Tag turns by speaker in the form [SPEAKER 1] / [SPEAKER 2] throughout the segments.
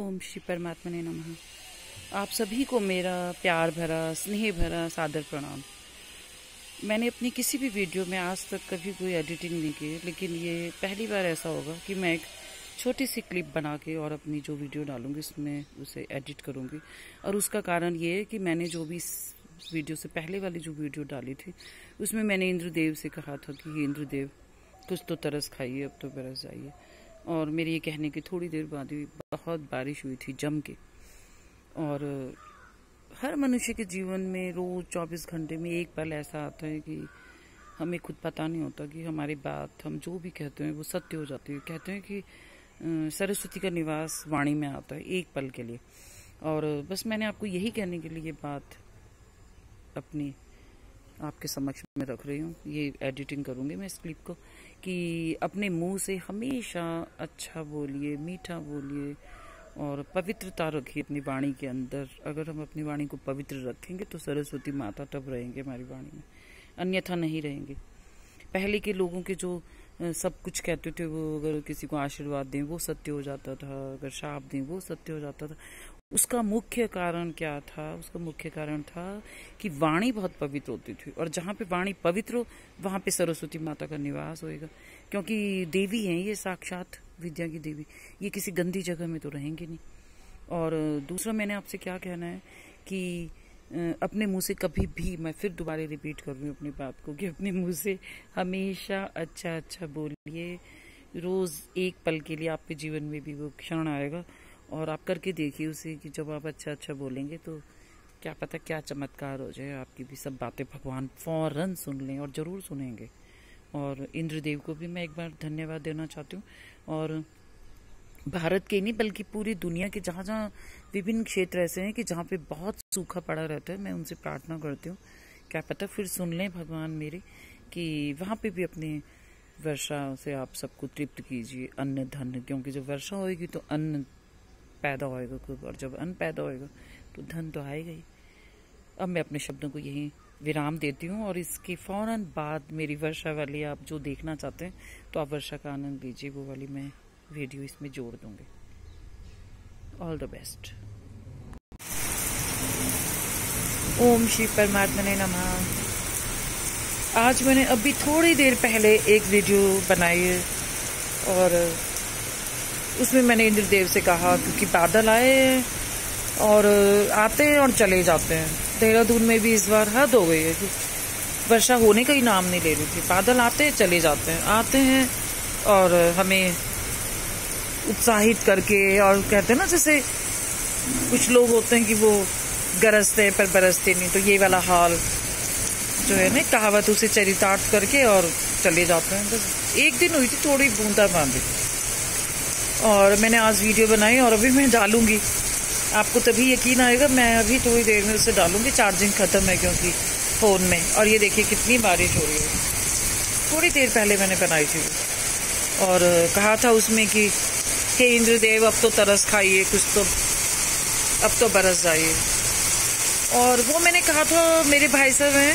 [SPEAKER 1] ओम श्री परमात्मा ने नमः। आप सभी को मेरा प्यार भरा, स्नेह भरा, सादर प्रणाम। मैंने अपनी किसी भी वीडियो में आज तक कभी कोई एडिटिंग नहीं की, लेकिन ये पहली बार ऐसा होगा कि मैं एक छोटी सी क्लिप बना के और अपनी जो वीडियो डालूँगी, उसमें उसे एडिट करूँगी। और उसका कारण ये है कि मैंने जो भी वीडियो से पहले वाली जो वीडियो डाली थी, उसमें मैंने इंद्रदेव से कहा था कि इंद्रदेव, कुछ तो तरस खाइए, अब तो बरस जाइए। और मेरे ये कहने की थोड़ी देर बाद ही बहुत बारिश हुई थी जम के। और हर मनुष्य के जीवन में रोज चौबीस घंटे में एक पल ऐसा आता है कि हमें खुद पता नहीं होता कि हमारी बात हम जो भी कहते हैं वो सत्य हो जाती है। कहते हैं कि सरस्वती का निवास वाणी में आता है एक पल के लिए। और बस मैंने आपको यही कहने के लिए बात अपनी आपके समक्ष में रख रही हूँ। ये एडिटिंग करूँगी मैं इस क्लिप को। कि अपने मुँह से हमेशा अच्छा बोलिए, मीठा बोलिए और पवित्रता रखिए अपनी वाणी के अंदर। अगर हम अपनी वाणी को पवित्र रखेंगे तो सरस्वती माता तब रहेंगे हमारी वाणी में। अन्यथा नहीं रहेंगे। पहले के लोगों के जो सब कुछ कहते थे, वो अगर किसी को आशीर्वाद दें, वो सत्य हो जाता था। अगर शाप दें, वो सत्य हो जाता था। उसका मुख्य कारण क्या था? उसका मुख्य कारण था कि वाणी बहुत पवित्र होती थी और जहाँ पे वाणी पवित्र हो, वहाँ पे सरस्वती माता का निवास होएगा। क्योंकि देवी हैं ये, साक्षात विद्या की देवी। ये किसी गंदी जगह में तो रहेंगे नहीं। और दूसरा मैंने आपसे क्या कहना है कि अपने मुँह से कभी भी मैं फिर दोबारा रिपीट कर रही हूँ अपनी बात को कि अपने मुँह से हमेशा अच्छा अच्छा बोलिए। रोज एक पल के लिए आपके जीवन में भी वो क्षण आएगा। और आप करके देखिए उसे कि जब आप अच्छा अच्छा बोलेंगे तो क्या पता क्या चमत्कार हो जाए, आपकी भी सब बातें भगवान फ़ौरन सुन लें और ज़रूर सुनेंगे। और इंद्रदेव को भी मैं एक बार धन्यवाद देना चाहती हूँ। और भारत के नहीं, बल्कि पूरी दुनिया के जहाँ जहाँ विभिन्न क्षेत्र ऐसे हैं कि जहाँ पे बहुत सूखा पड़ा रहता है, मैं उनसे प्रार्थना करती हूँ, क्या पता फिर सुन लें भगवान मेरे, कि वहाँ पे भी अपने वर्षा से आप सबको तृप्त कीजिए, अन्न धन क्योंकि जब वर्षा होएगी तो अन्न पैदा होएगा और जब अन्न पैदा होएगा तो धन तो आएगा ही। अब मैं अपने शब्दों को यही विराम देती हूँ और इसके फ़ौरन बाद मेरी वर्षा वाली आप जो देखना चाहते हैं तो आप वर्षा का आनंद लीजिए, वो वाली मैं वीडियो इसमें जोड़ दूँगी। ऑल द बेस्ट ओम श्री परमात्मा ने नमः। आज मैंने अभी थोड़ी देर पहले एक वीडियो बनाई और उसमें मैंने इंद्रदेव से कहा क्योंकि बादल आए हैं और आते हैं और चले जाते हैं। देहरादून में भी इस बार हद हो गई है वर्षा होने का ही नाम नहीं ले रही थी। बादल आते हैं, चले जाते हैं। आते हैं और हमें उत्साहित करके और कहते हैं ना, जैसे कुछ लोग होते हैं कि वो गरजते हैं पर बरसते नहीं। तो ये वाला हाल जो है ना, कहावत उसे चरितार्थ करके और चले जाते हैं। बस एक दिन हुई थी, थोड़ी बूंदा बांधी और मैंने आज वीडियो बनाई और अभी मैं डालूँगी। आपको तभी यकीन आएगा, मैं अभी थोड़ी देर में उसे डालूँगी। चार्जिंग ख़त्म है क्योंकि फ़ोन में। और ये देखिए कितनी बारिश हो रही है। थोड़ी देर पहले मैंने बनाई थी और कहा था उसमें कि, हे इंद्रदेव, अब तो तरस खाइए, कुछ तो अब तो बरस जाइए। और वो मैंने कहा था, मेरे भाई साहब हैं,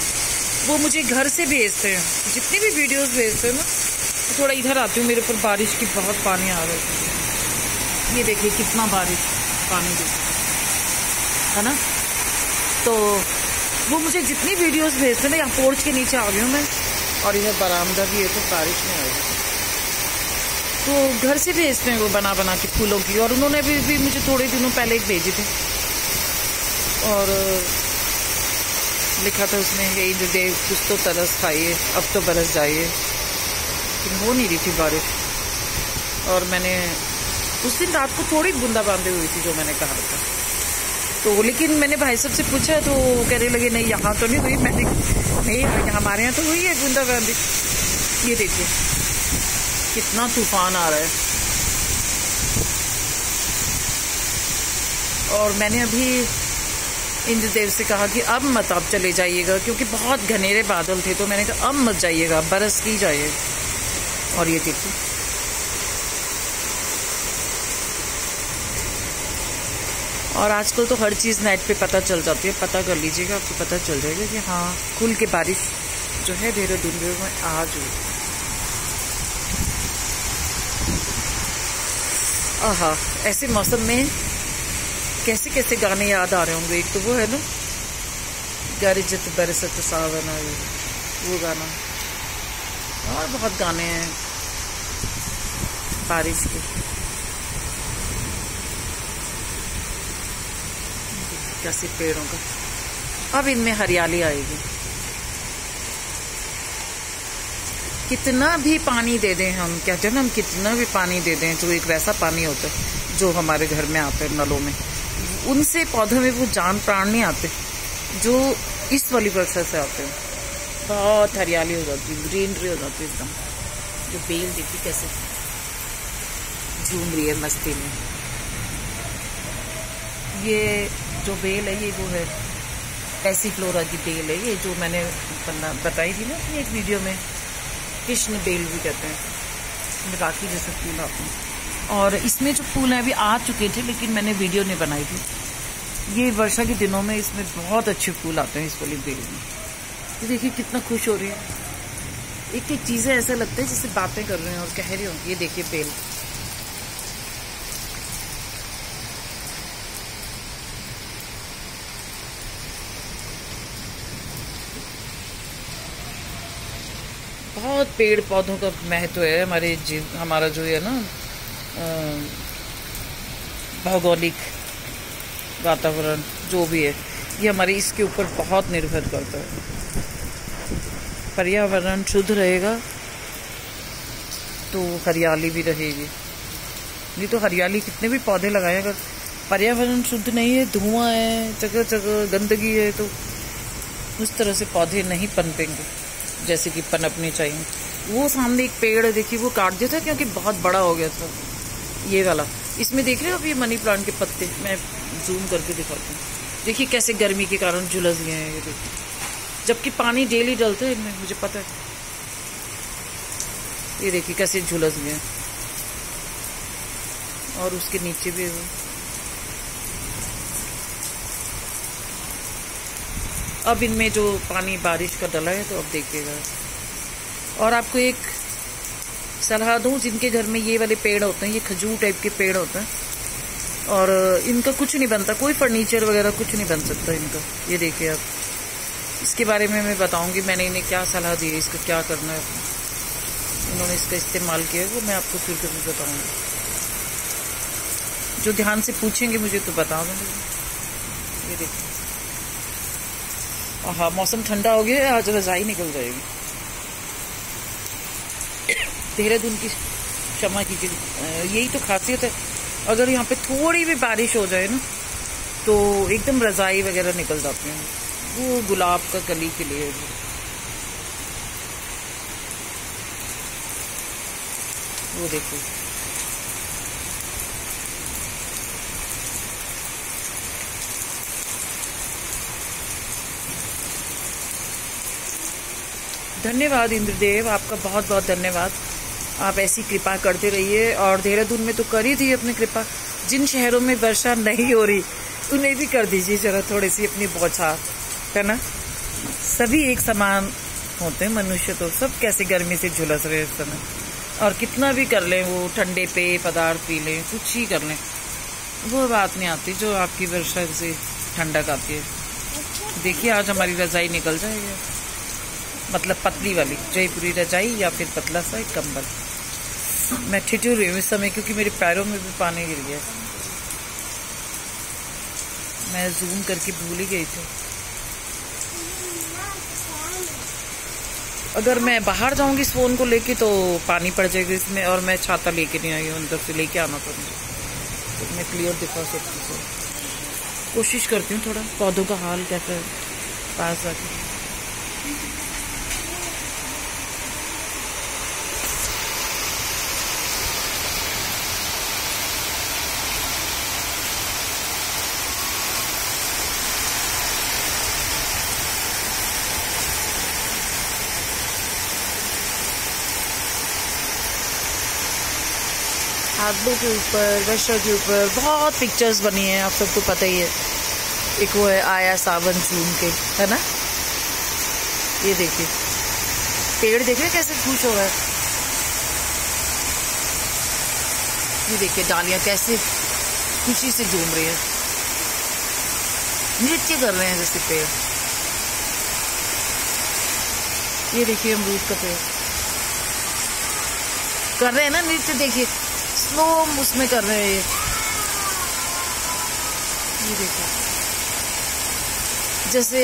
[SPEAKER 1] वो मुझे घर से भेजते हैं। जितनी भी वीडियोस भेजते हैं ना, थोड़ा इधर आती हूँ, मेरे ऊपर बारिश की बहुत पानी आ रही है। ये देखिए कितना बारिश पानी देखिए है। ना? तो वो मुझे जितनी वीडियोस भेजते ना यहाँ पोर्च के नीचे आ गई हूँ मैं और इधर बरामदा भी है तो बारिश में आएगी तो घर से भेजते हैं वो बना बना के फूलों की और उन्होंने भी, भी मुझे थोड़े दिनों पहले एक भेजे थे। और लिखा था उसने हे देव कुछ तो तरस खाइए अब तो बरस जाइए। लेकिन हो नहीं रही थी बारिश। और मैंने उस दिन रात को थोड़ी बूंदाबांदी हुई थी जो मैंने कहा था। तो लेकिन मैंने भाई साहब से पूछा तो कहने लगे, नहीं, यहाँ तो नहीं हुई। मैंने नहीं हमारे यहाँ तो हुई है बूंदाबांदी ये देखिए, कितना तूफ़ान आ रहा है। और मैंने अभी इंद्रदेव से कहा कि अब मत आप चले जाइएगा, क्योंकि बहुत घनेरे बादल थे तो मैंने कहा, अब मत जाइएगा, बरस की जाइए और ये देखिए और आजकल तो हर चीज़ नेट पे पता चल जाती है। पता कर लीजिएगा, आपको पता चल जाएगा कि हाँ खुल के बारिश जो है देहरादून में आज हुई। आहा, ऐसे मौसम में कैसे कैसे गाने याद आ रहे होंगे? एक तो वो है ना गरजत बरसत सावन वो गाना। और बहुत गाने हैं, बारिश के। कैसे पेड़ों का। अब इनमें हरियाली आएगी। कितना भी पानी दे दें हम कहते हैं ना हम कितना भी पानी दे दें, जो एक वैसा पानी होता है, जो हमारे घर में आता है, नलों में। उनसे पौधों में वो जान प्राण नहीं आते, जो इस वाली वर्षा से आते हैं। बहुत हरियाली हो जाती है, ग्रीनरी हो जाती है एकदम। जो बेल देखी कैसे झूम रही है मस्ती में। ये जो बेल है, ये वो है। ऐसी फ्लोरा की बेल है, ये जो मैंने बताई थी ना अपनी एक वीडियो में कृष्ण बेल भी कहते हैं। राखी जैसे फूल आते और इसमें जो फूल हैं, अभी आ चुके थे, लेकिन मैंने वीडियो नहीं बनाई थी। ये वर्षा के दिनों में इसमें बहुत अच्छे फूल आते हैं इस वाली बेल में। ये देखिए कितना खुश हो रही है। एक एक चीज़ें ऐसा लगता है जैसे बातें कर रहे हैं और कह रहे हो, ये देखिए बेल। बहुत पेड़ पौधों का महत्व है, हमारे जीव, हमारा जो है ना भौगोलिक वातावरण, जो भी है, ये हमारे इसके ऊपर बहुत निर्भर करता है। पर्यावरण शुद्ध रहेगा तो हरियाली भी रहेगी। नहीं तो हरियाली कितने भी पौधे लगाए, अगर पर्यावरण शुद्ध नहीं है, धुआँ है जगह जगह गंदगी है तो उस तरह से पौधे नहीं पनपेंगे। जैसे कि पनपने चाहिए। वो सामने एक पेड़ है, देखिए, वो काट दिया था क्योंकि बहुत बड़ा हो गया था। ये वाला। इसमें देख रहे हो आप ये मनी प्लांट के पत्ते? मैं जूम करके दिखाती हूँ। देखिए कैसे गर्मी के कारण झुलस गए हैं ये देखिए जबकि पानी डेली डलता है इनमें, मुझे पता है। ये देखिए कैसे झुलस गए और उसके नीचे भी अब इनमें जो पानी बारिश का डला है तो अब देखिएगा। और आपको एक सलाह दूँ, जिनके घर में ये वाले पेड़ होते हैं, ये खजूर टाइप के पेड़ होते हैं, और इनका कुछ नहीं बनता, कोई फर्नीचर वगैरह कुछ नहीं बन सकता इनका। ये देखिए आप। इसके बारे में मैं बताऊँगी, मैंने इन्हें क्या सलाह दी है, इसका क्या करना है। उन्होंने इसका इस्तेमाल किया वो मैं आपको फिर कभी बताऊँगी। जो ध्यान से पूछेंगे मुझे तो बता देंगे। ये देखिए। हाँ मौसम ठंडा हो गया आज रजाई निकल जाएगी। देहरादून की क्षमा कीजिए यही तो खासियत है। अगर यहाँ पे थोड़ी भी बारिश हो जाए ना तो एकदम रजाई वगैरह निकल जाते हैं। वो गुलाब का कली के लिए वो देखो। धन्यवाद, इंद्रदेव। आपका बहुत बहुत धन्यवाद। आप ऐसी कृपा करते रहिए और देहरादून में तो कर ही थी अपनी कृपा। जिन शहरों में वर्षा नहीं हो रही, उन्हें भी कर दीजिए जरा थोड़ी सी अपनी बौछार, है ना? सभी एक समान होते हैं, मनुष्य तो सब कैसे गर्मी से झुलस रहे इस समय। और कितना भी कर लें, वो ठंडे पे पदार्थ पी लें, कुछ ही कर लें। वो बात नहीं आती जो आपकी वर्षा से ठंडक आती है। देखिए, आज हमारी रजाई निकल जाएगी। मतलब पतली वाली, जयपुरी रजाई या फिर पतला सा एक कंबल। मैं ठिठुर रही हूँ इस समय क्योंकि मेरे पैरों में भी पानी गिर गया। मैं जूम करके भूल ही गई थी। अगर मैं बाहर जाऊँगी इस फ़ोन को लेके तो पानी पड़ जाएगा इसमें और मैं छाता लेके नहीं आई हूँ, अंदर से लेके आना मुझे तो मैं क्लियर दिखा सकती हूँ। कोशिश करती हूँ थोड़ा, पौधों का हाल कैसा है पास आके बादलों के ऊपर वर्षा के ऊपर बहुत पिक्चर्स बनी हैं, आप सबको पता ही है। एक वो है आया सावन जून के, है ना? ये देखिए। पेड़ देखिए कैसे खुश हो रहा है ये देखिए डालियाँ कैसे खुशी से झूम रही है।
[SPEAKER 2] नृत्य कर रहे हैं जैसे पेड़। ये देखिए अमरूद का पेड़। कर रहे हैं ना नृत्य, देखिए। स्लो उसमें कर रहे हैं। ये ये देखिए जैसे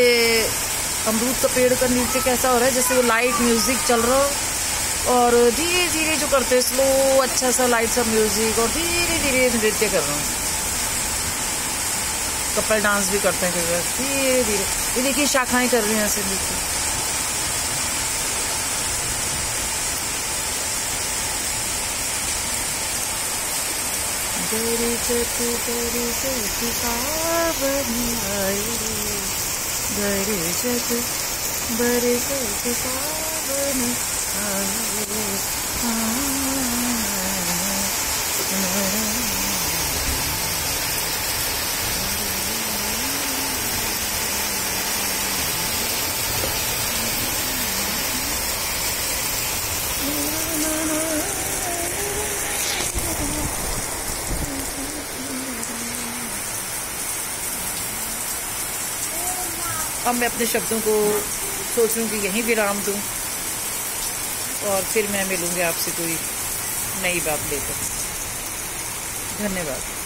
[SPEAKER 2] अमरूद का पेड़ का नृत्य कैसा हो रहा है, जैसे वो लाइट म्यूज़िक चल रहा हो और धीरे धीरे जो करते हैं स्लो अच्छा सा लाइट सा म्यूज़िक और धीरे धीरे नृत्य कर रहा हूँ। कपल डांस भी करते हैं धीरे धीरे ये देखिए शाखाएँ कर रही हैं ऐसे नृत्य। बरसत बरसत बरे आए। बरसत बरसत सावन अब मैं अपने शब्दों को सोच रही कि यहीं विराम दूँ और फिर मैं मिलूँगी आपसे कोई नई बात लेकर। धन्यवाद।